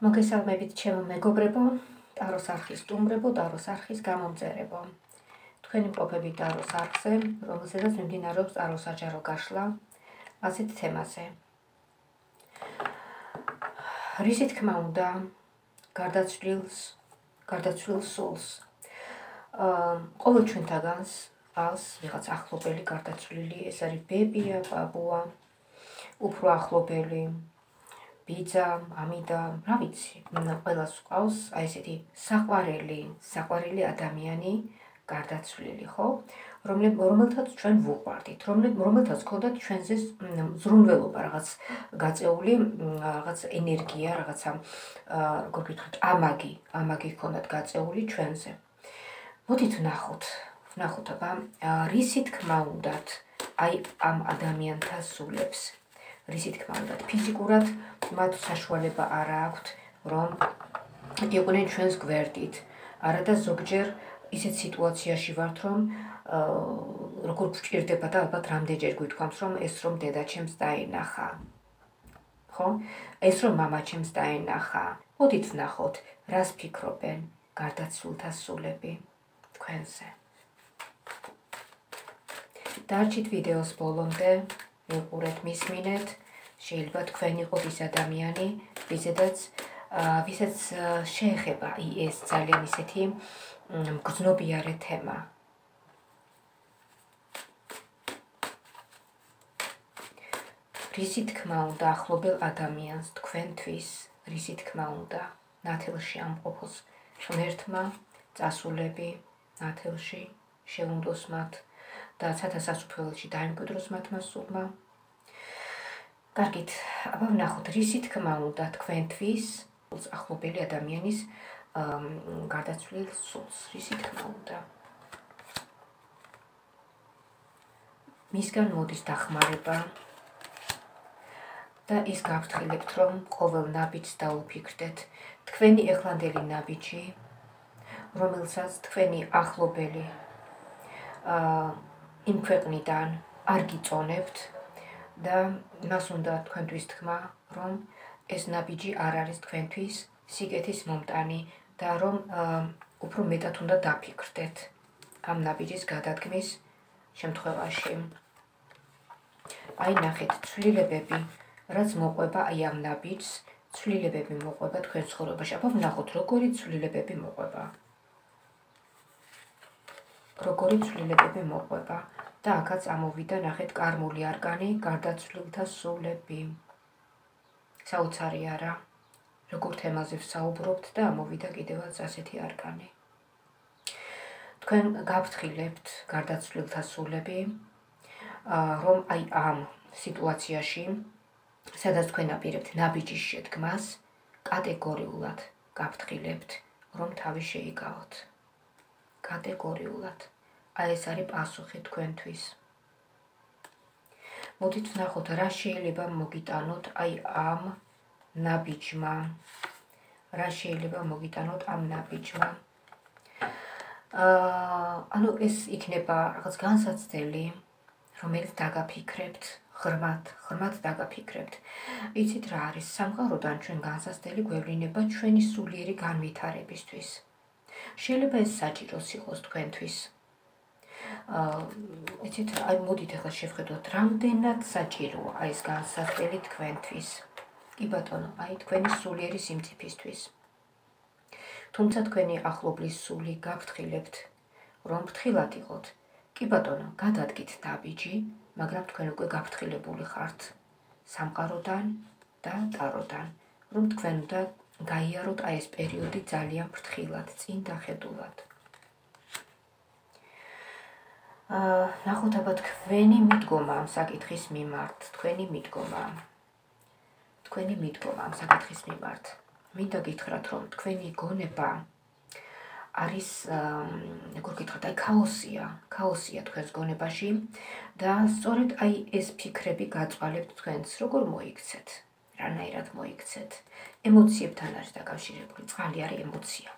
მოგესალმებით ჩემო მეგობრებო, ტაროს არხის სტუმრებო, ტაროს არხის გამომწერებო. თქვენი მყოფები ტაროს არხზე, რომელზედაც მიმდინარეობს ტაროს საჯარო გაშლა ასეთ თემაზე. რისი თქმა უნდა, გარდაცვლილს, გარდაცვლილ სულს. აა, ყოველ ჩვენთაგანს ას ვიღაც ახლობელი გარდაცვლილი, ეს არის ბებია, ბაბუა, უფრო ახლობელი, ბიძა, ამიდა, რა ვიცი, ყველას ყავს აი ესეთი საყვარელი, საყვარელი ადამიანი გარდაცვლილი, ხო? რომელთაც ჩვენ ვუყვარდით, რომელთაც ქონდათ ჩვენზე ზრუნველობა, რაღაც გაწეული, რაღაც ენერგია, რაღაცა როგორ ვთქვით, ამაგი, ამაგი ქონდათ გაწეული ჩვენზე. მოდით ნახოთ, ნახოთ აბა, რისი თქმა უნდათ აი ამ ადამიანთა სულებს. რისი თქმა უნდა, ფიზიკურად მათ საშუალება არ აქვთ, რომ იყვნენ ჩვენს გვერდით. არადა ზოგჯერ ისეთ სიტუაციაში ვართ, რომ როგორ გვჭირდება და ალბათ რამდენჯერ გვითქვამს, რომ ეს რომ დედაჩემს დაენახა. ხო? ეს რომ მამაჩემს დაენახა. მოდით ვნახოთ, რას ფიქრობენ გარდაცვლილთა სულები თქვენზე. დარჩით ვიდეოს ბოლომდე. მიყურეთ, მისმინეთ. შეიძლება თქვენ იყოთ ის ადამიანი, ვისაც ვისაც შეეხება ეს ძალიან ისეთი გზნობიარე თემა. რისი თქმა უნდა ახლობელ ადამიანს თქვენთვის, რისი თქმა უნდა ნათელში ამყოფოს ღმერთმა წასულები ნათელში შეუნდოს მათ და ცათა სასუფეველში დაიმკვიდროს მათმა სულმა კარგით, აბა ვნახოთ, რისი თქმა უნდა თქვენთვის, ახლობელი ადამიანის გარდაცვლილ სულს, რისი თქმა უნდა. მისგან მოდის დახმარება. და ის გაფრთხილებთ, რომ ყოველ ნაბიჯს დაუფიქრდეთ, თქვენი ეხლანდელი ნაბიჯი, რომელსაც თქვენი ახლობელი აა იმ ქვეყნიდან არ გიწონებთ, და მას უნდა თქვენთვის თქმა, რომ ეს ნაბიჯი არ არის თქვენთვის სიგეთის მომტანი და რომ უფრო მეტად უნდა დაფიქრდეთ ამ ნაბიჯის გადადგმის შემთხვევაში. აი ნახეთ, ცვლილებები, რაც მოყვება აი ამ ნაბიჯს, ცვლილებები მოყვება თქვენ ცხოვრებაში. აბა ვნახოთ, როგორი ცვლილებები მოყვება. როგორი ცვლილებები მოყვება. და აქაც ამოვიდა ნახეთ კარმული არგანი, გარდაცვლილთა სულები. საოცარი არა. როგორ თემაზე ვსაუბრობთ და ამოვიდა კიდევაც ასეთი არგანი. თქვენ გაფრთხილებთ გარდაცვლილთა სულები, რომ აი ამ სიტუაციაში, სადაც თქვენ აპირებთ ნაბიჯის შედგმას, კატეგორიულად გაფრთხილებთ, რომ თავი შეიგავოთ. კატეგორიულად. აი ეს არის პასუხი თქვენთვის. მოდით ვნახოთ რა შეიძლება მოგიტანოთ აი ამ ნაბიჯმა. რა შეიძლება მოგიტანოთ ამ ნაბიჯმა. აა ანუ ეს იქნება რაღაც განსაცდელი, რომელიც დაგაფიქრებთ, ღრმად, ღრმად დაგაფიქრებთ. იცით რა არის სამყაროდან ჩვენ განსაცდელი გვევლინება ჩვენი სულიერი განვითარებისთვის. შეიძლება ეს საჭიროს იყოს თქვენთვის. აა იცით აი მოდით ახლა შევხედოთ რამდენად საჭიროა აი ეს განსახელი თქვენთვის. კი ბატონო აი თქვენი სულიერი სიმწიფისთვის თუმცა თქვენი ახლობლის სული გაფრთხილებთ რომ ფრთხილად იყოთ. კი ბატონო გადადგით დაბიჯი მაგრამ თქვენ უკვე გაფრთხილებული ხართ. სამყაროდან და ტაროდან რომ თქვენ უნდა გაიაროთ აი ეს პერიოდი ძალიან ფრთხილად წინ დახედულად აა ნახოთ აბა თქვენი მიდგომა ამ საკითხის მიმართ, თქვენი მიდგომა. თქვენი მიდგომა ამ საკითხის მიმართ. მინდა გითხრათ, რომ თქვენი გონება არის როგორ გითხრათ, აი ქაოსია, ქაოსია თქვენს გონებაში და სწორედ აი ეს ფიქრები გაწვალებთ თქვენს, როგორ მოიქცეთ, რანაირად მოიქცეთ. ემოციებთან არის დაკავშირებული, წყალი არის ემოცია.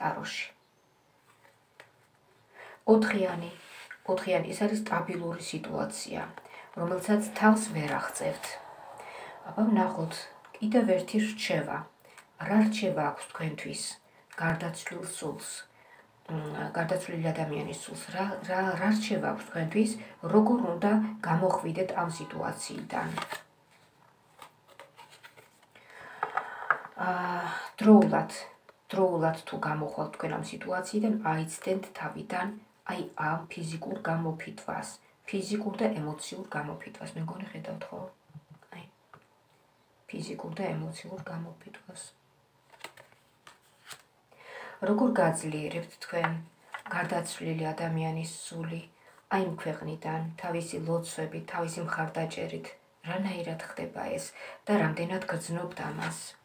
ტაროში. ოთხიანი ოთხიანი ეს არის სტაბილური სიტუაცია, რომელსაც თავს ვერ აღწევთ. აბა ნახოთ, კიდევ ერთი რჩევა. რა რჩება აქვს თქვენთვის გარდაცვლილ სულს? გარდაცვლილი ადამიანის სულს რა რა რა რჩება აქვს თქვენთვის? როგორ უნდა გამოხვიდეთ ამ სიტუაციიდან? აა დროულად დროულად თუ გამოხვალთ თქვენ ამ სიტუაციიდან, აიცდენთ თავიდან აი ამ ფიზიკურ გამოფიტვას, ფიზიკურ და ემოციურ გამოფიტვას. მე მგონი ხედავთ ხო? აი ფიზიკურ და ემოციურ გამოფიტვას. როგორ გაძლიერებთ თქვენ გარდაცვლილი ადამიანის სული აი ამ ქვეყნიდან, თავისი ლოცვებით, თავისი მხარდაჭერით, რანაირად ხდება ეს და რამდენად გრძნობთ ამას?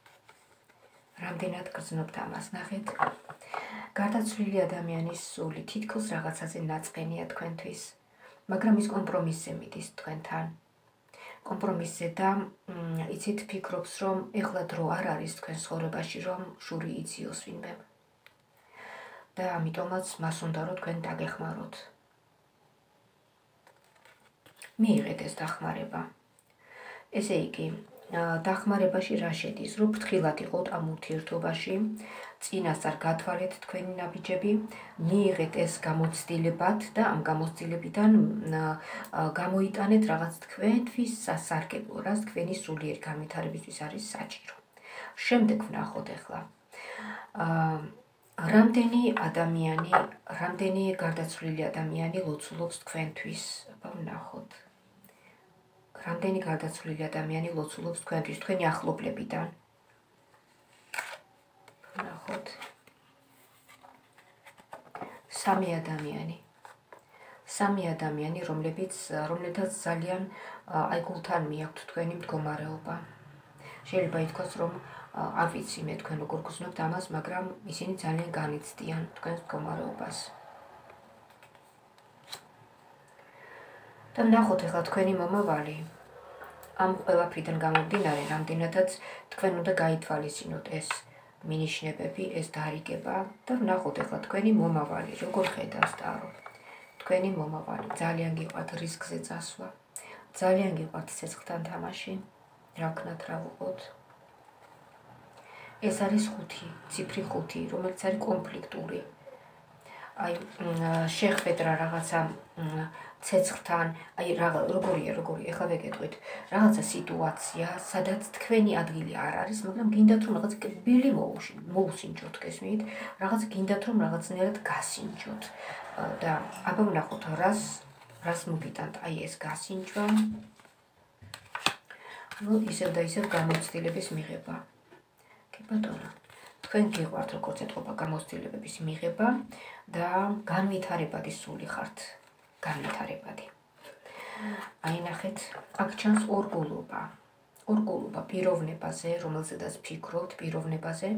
რამდენად გრძნობთ ამას, ნახეთ. გარდაცვლილი ადამიანის სული თითქოს რაღაცაზე ნაწყენია თქვენთვის, მაგრამ ის კომპრომისზე მიდის თქვენთან. კომპრომისზე და იცით ფიქრობს, რომ ეხლა დრო არ არის თქვენ ცხოვრებაში, რომ შური იწიოს ვინმე. და ამიტომაც მას უნდა რომ თქვენ დაგეხმაროთ. მიიღეთ ეს დახმარება. ესე იგი, დახმარებაში რა შედის, რომ ფრთხილად იყოთ ამ ურთიერთობაში, წინასწარ გათვალეთ თქვენი ნაბიჯები, მიიღეთ ეს გამოცდილებად და ამ გამოცდილებიდან გამოიტანეთ რაღაც თქვენთვის სასარგებლო, რაც თქვენი სულიერი განვითარებისთვის არის საჭირო. შემდეგ ვნახოთ ახლა. აა რამდენი ადამიანი, რამდენი გარდაცვლილი ადამიანი ლოცულობს თქვენთვის? აბა ვნახოთ. რამდენი გარდაცვლილი ადამიანი ლოცულობს თქვენთვის თქვენი ახლობლებიდან. ნახოთ. სამი ადამიანი. სამი ადამიანი, რომლებიც რომლეთაც ძალიან აი გულთან მიაქვთ თქვენი მდგომარეობა. შეიძლება ითქვას, რომ არ ვიცი მე თქვენ როგორ გრძნობთ ამას, მაგრამ ისინი ძალიან განიცდიან თქვენს მდგომარეობას. და ნახოთ ახლა თქვენი მომავალი. ამ ყველაფრიდან გამომდინარე რამდენადაც თქვენ უნდა გაითვალისწინოთ ეს მინიშნებები ეს დარიგება და ნახოთ ახლა თქვენი მომავალი როგორ ხედავს დარო თქვენი მომავალი ძალიან გიყვართ რისკზე წასვლა ძალიან გიყვართ ცეცხლთან თამაში რა ვქნათ რა ვუყოთ. ეს არის ხუთი ციფრი ხუთი რომელიც არის კონფლიქტური აი შეხვედრა რაღაცა ცეცხლთან, აი რა როგორია, როგორია, ეხლა ვეკეთვით. რაღაცა სიტუაცია, სადაც თქვენი ადგილი არ არის, მაგრამ გინდათ რომ რაღაც ბილი მოუში, მოუსინჯოთ გესმით? რაღაცა გინდათ რომ რაღაცნაირად გასინჯოთ. და აბა ვნახოთ რას რას მოგიტანთ აი ეს გასინჯვა. ნუ ისევ და ისევ გამოცდილების მიღება. კი ბატონო. თქვენ გიყვართ როგორც ეთყობა გამოცდილებების მიღება და განვითარებადი სული ხართ. განვითარებადი. აი ნახეთ, აქ ჩანს ორგულობა. ორგულობა პიროვნებაზე, რომელზედაც ფიქრობთ პიროვნებაზე.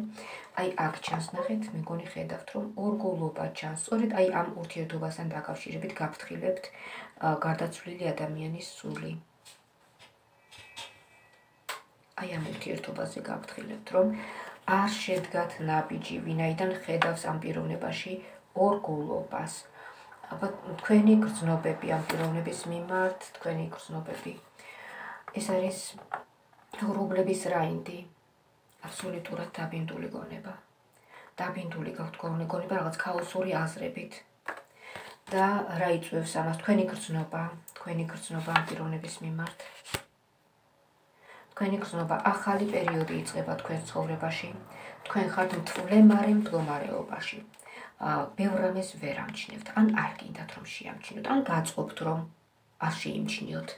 აი აქ ჩანს ნახეთ, მე მგონი ხედავთ, რომ ორგულობა ჩანს. სწორედ აი ამ ურთიერთობასთან დაკავშირებით გაფრთხილებთ გარდაცვლილი ადამიანის სული. აი ამ ურთიერთობაზე გაფრთხილებთ, რომ არ შედგათ ნაბიჯი, ვინაიდან ხედავს ამ პიროვნებაში ორგულობას. აბა თქვენი გრძნობები ამ პიროვნების მიმართ, თქვენი გრძნობები. ეს არის რუბლების რაინდი. აბსოლუტურად დაბინდული გონება. დაბინდული გაქვთ გონება რაღაც ქაოსური აზრებით. და რა იწევს ამას თქვენი გრძნობა, თქვენი გრძნობა ამ პიროვნების მიმართ. თქვენი გრძნობა ახალი პერიოდი იწყება თქვენ ცხოვრებაში. თქვენ ხართ მთლემარე მდგომარეობაში. ბევრ რამეს ვერ ამჩნევთ, ან არ გინდათ რომ შეამჩნიოთ, ან გაწყობთ რომ არ შეიმჩნიოთ.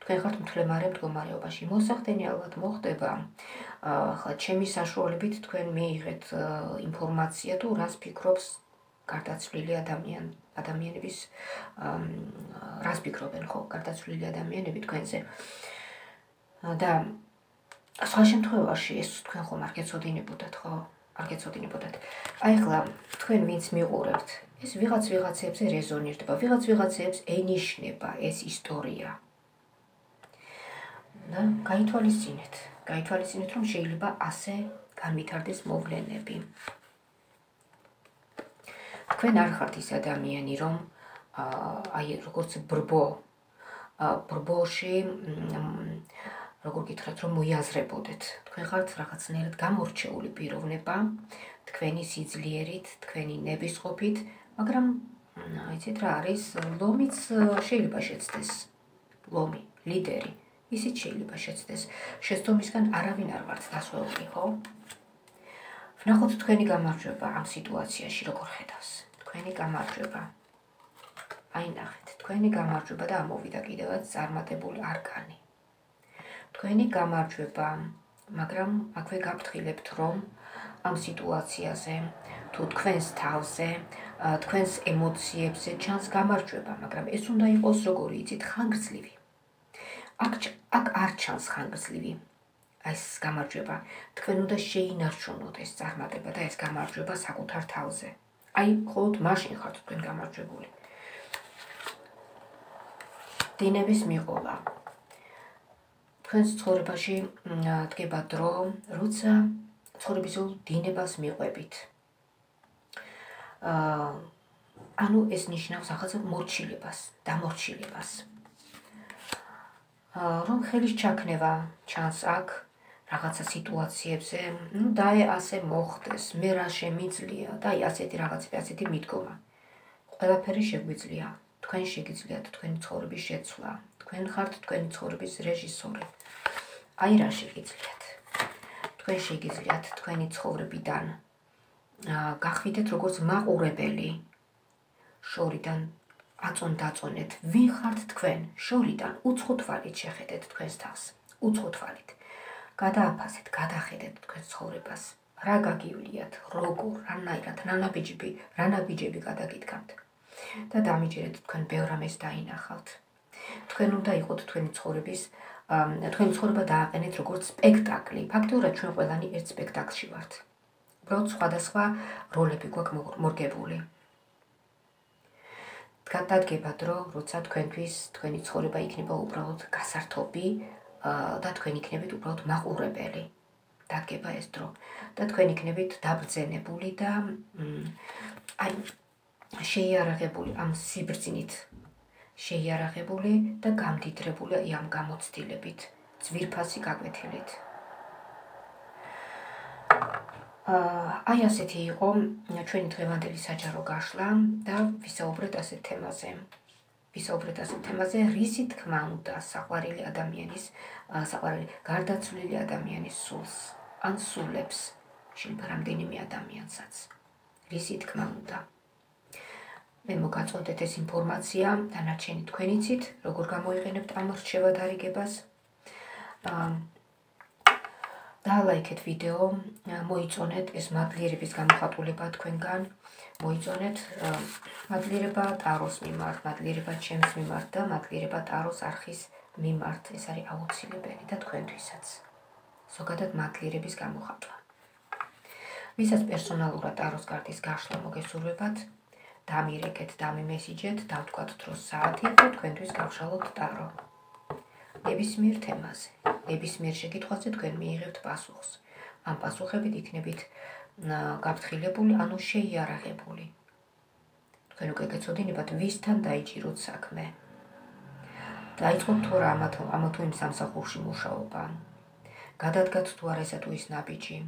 თქვენ ხართ მთლემარე მდგომარეობაში. მოსახდენი ალბათ მოხდება. ახლა ჩემი საშუალებით თქვენ მიიღეთ ინფორმაცია თუ რას ფიქრობს გარდაცვლილი ადამიან ადამიანების რას ფიქრობენ ხო გარდაცვლილი ადამიანები თქვენზე. და სხვა შემთხვევაში ეს თქვენ ხომ არ გეცოდინებოდათ ხო? არ გეცოდინებოდათ. აი ახლა თქვენ ვინც მიყურებთ, ეს ვიღაც ვიღაცებზე რეზონირდება, ვიღაც ვიღაცებს ენიშნება ეს ისტორია. და გაითვალისწინეთ, გაითვალისწინეთ, რომ შეიძლება ასე განვითარდეს მოვლენები. თქვენ არ ხართ ის ადამიანი, რომ აი როგორც ბრბო ბრბოში როგორ გითხრათ, რომ მოიაზრებოდეთ. თქვენ ხართ რაღაცნაირად გამორჩეული პიროვნება, თქვენი სიძლიერით, თქვენი ნებისყოფით, მაგრამ აიცით რა არის, ლომიც შეიძლება შეცდეს. ლომი, ლიდერი, ისიც შეიძლება შეცდეს. შეცდომისგან არავინ არ ვართ დასვეული, ხო? ვნახოთ თქვენი გამარჯვება ამ სიტუაციაში როგორ ხედავს. თქვენი გამარჯვება. აი ნახეთ, თქვენი გამარჯვება და ამოვიდა კიდევაც წარმატებული არკანი. თქვენი გამარჯვება, მაგრამ აქვე გაფრთხილებთ, რომ ამ სიტუაციაზე თუ თქვენს თავზე, თქვენს ემოციებზე ჩანს გამარჯვება, მაგრამ ეს უნდა იყოს როგორი იცით ხანგრძლივი. აქ აქ არ ჩანს ხანგრძლივი. ეს გამარჯვება, თქვენ უნდა შეინარჩუნოთ ეს წარმატება და ეს გამარჯვება საკუთარ თავზე. აი, ხოლმე მაშინ ხართ თქვენ გამარჯვებული. დინების მიყოლა. თქვენს ცხოვრებაში დგება დრო, როცა ცხოვრების დინებას მიყვებით. აა ანუ ეს ნიშნავს ახალ მორჩილებას, დამორჩილებას. აა რომ ხელის ჩაქნება ჩანს აქ რაღაცა სიტუაციებზე, ну დაე ასე მოხდეს, მე რა შემიძლია და ასეთი რაღაცები, ასეთი მიდგომა. ყველაფერი შეგვიძლია. თქვენ შეგიძლიათ თქვენი ცხოვრების შეცვლა. თქვენ ხართ თქვენი ცხოვრების რეჟისორი. აი რა შეგიძლიათ. თქვენ შეგიძლიათ თქვენი ცხოვრებიდან აა გახვითეთ როგორც მაყურებელი. შორიდან აწონ დაწონეთ, ვინ ხართ თქვენ? შორიდან უცხო თვალით შეხედეთ თქვენს თავს. უცხო თვალით. გადააფასეთ, გადახედეთ თქვენ ცხოვრებას. რა გაგივლიათ, როგორ, რანაირად, რანაბიჯები, რანაბიჯები გადაგიდგამთ. და დამიჯერეთ თქვენ ბევრ რამეს დაინახავთ. თქვენ უნდა იყოთ თქვენი ცხოვრების თქვენი ცხოვრება დააყენეთ როგორც სპექტაკლი. ფაქტობრივად ჩვენ ყველანი ერთ სპექტაკლში ვართ. უბრალოდ სხვადასხვა როლები გვაქვს მორგებული. გადადგება დრო, როცა თქვენთვის თქვენი ცხოვრება იქნება უბრალოდ გასართობი და თქვენ იქნებით უბრალოდ მაყურებელი. დადგება ეს დრო და თქვენ იქნებით დაბრძენებული და აი შეიარაღებული ამ სიბრძნით. შეიარაღებული და გამდიდრებული ამ გამოცდილებით ძვირფასი გაკვეთილით. აი ასეთი იყო ჩვენი დღევანდელი საჯარო გაშლა და ვისაუბრეთ ასეთ თემაზე. ვისაუბრეთ ასეთ თემაზე რისი თქმა უნდა საყვარელი ადამიანის საყვარელი გარდაცვლილი ადამიანის სულს ან სულებს შეიძლება რამდენიმე ადამიანსაც. რისი თქმა უნდა მე მოგაწოდეთ ეს ინფორმაცია დანარჩენი თქვენიცით, როგორ გამოიყენებთ ამ რჩევა დარიგებას. დალაიქეთ ვიდეო, მოიწონეთ ეს მადლიერების გამოხატულება თქვენგან, მოიწონეთ მადლიერება ტაროს მიმართ, მადლიერება ჩემს მიმართ და მადლიერება ტაროს არხის მიმართ. ეს არის აუცილებელი და თქვენთვისაც. ზოგადად მადლიერების გამოხატვა. ვისაც პერსონალურად ტაროს კარტის გაშლა მოგესურვებათ, დამირეკეთ, დამიმესიჯეთ, დავთქვათ დროს საათი და თქვენთვის გავშალოთ ტარო. ნებისმიერ თემაზე, ნებისმიერ შეკითხვაზე თქვენ მიიღებთ პასუხს. ამ პასუხებით იქნებით გაფრთხილებული, ანუ შეიარაღებული. თქვენ უკვე გეცოდინებათ, ვისთან დაიჭიროთ საქმე. დაიწყოთ თუ რა ამათ ამათუ იმ სამსახურში მუშაობა. გადადგათ თუ არა ესა თუ ის ნაბიჯი.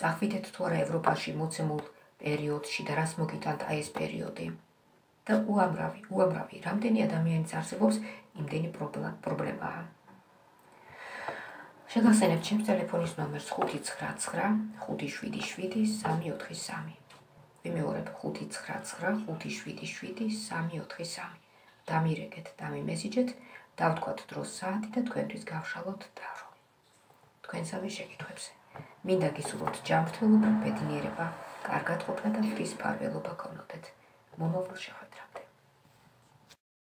წახვითეთ თუ არა ევროპაში მოცემულ პერიოდში და რას მოგიტანთ აი ეს პერიოდი და უამრავი უამრავი რამდენი ადამიანის არსებობს იმდენი პრობლემაა შეგახსენებთ ჩემს ტელეფონის ნომერს 599577343 ვიმეორებ 599577343 დამირეკეთ, დამიმესიჯეთ, დავთქვათ დროს საათი და თქვენთვის გავშალოთ დარო. თქვენსავე შეკითხვებზე. მინდა გისურვოთ ჯანმრთელობა, ბედნიერება კარგად ყოფნა და ფრის ფარველობა ქონოდეთ. მომავალ შეხვედრამდე.